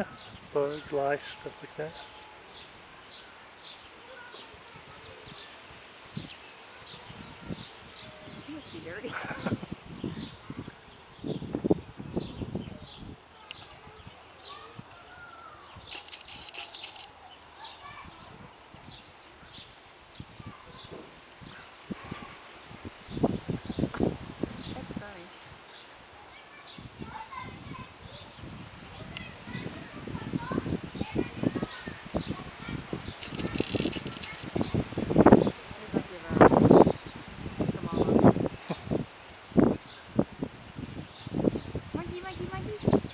yeah, lice, stuff like that. Must be dirty. mandi-mandi